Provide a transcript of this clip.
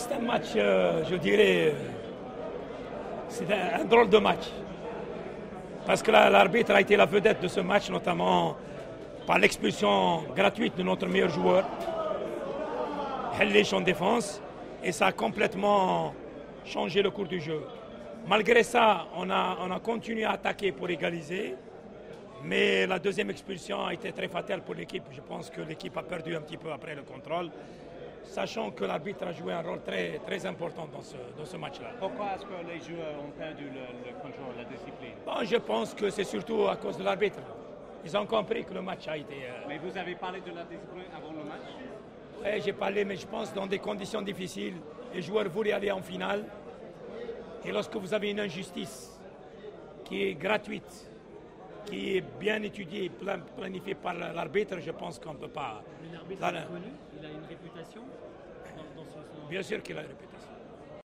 c'est un match, euh, je dirais, c'est un, drôle de match. Parce que l'arbitre a été la vedette de ce match, notamment par l'expulsion gratuite de notre meilleur joueur, Hellish en défense, et ça a complètement changé le cours du jeu. Malgré ça, on a, on a continué à attaquer pour égaliser. Mais la deuxième expulsion a été très fatale pour l'équipe. Je pense que l'équipe a perdu un petit peu après le contrôle, sachant que l'arbitre a joué un rôle très, très important dans ce, dans ce match-là. Pourquoi est-ce que les joueurs ont perdu le, contrôle, la discipline? Bon, Je pense que c'est surtout à cause de l'arbitre. Ils ont compris que le match a été... Euh, mais vous avez parlé de la discipline avant le match? Oui, j'ai parlé, mais je pense dans des conditions difficiles. Les joueurs voulaient aller en finale. Et lorsque vous avez une injustice qui est gratuite, qui est bien étudiée, planifiée par l'arbitre, je pense qu'on ne peut pas. l'arbitre est connu, il a une réputation dans, dans ce... Bien sûr qu'il a une réputation.